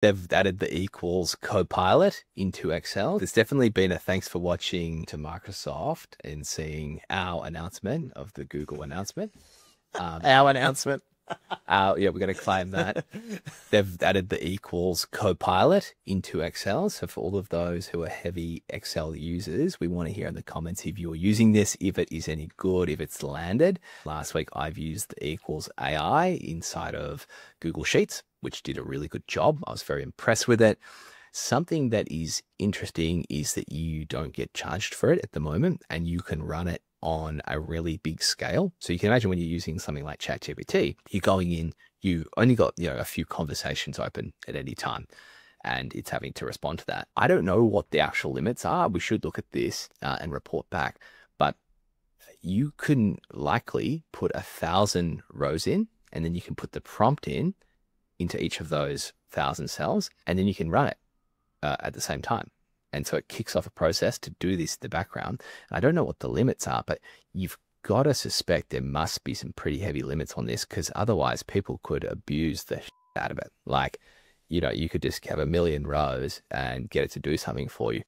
they've added the equals copilot into Excel. There's definitely been a thanks for watching to Microsoft and seeing our announcement of the Google announcement. Um, our announcement. Uh, yeah, we're going to claim that. They've added the equals copilot into Excel. So for all of those who are heavy Excel users, we want to hear in the comments if you're using this, if it is any good, if it's landed. Last week, I've used the equals AI inside of Google Sheets, which did a really good job. I was very impressed with it. Something that is interesting is that you don't get charged for it at the moment and you can run it on a really big scale. So you can imagine when you're using something like ChatGPT, you're going in, you only got you know a few conversations open at any time and it's having to respond to that. I don't know what the actual limits are. We should look at this uh, and report back. But you can likely put a thousand rows in, and then you can put the prompt in into each of those thousand cells, and then you can run it uh, at the same time. And so it kicks off a process to do this in the background. And I don't know what the limits are, but you've got to suspect there must be some pretty heavy limits on this because otherwise people could abuse the shit out of it. Like, you know, you could just have a million rows and get it to do something for you.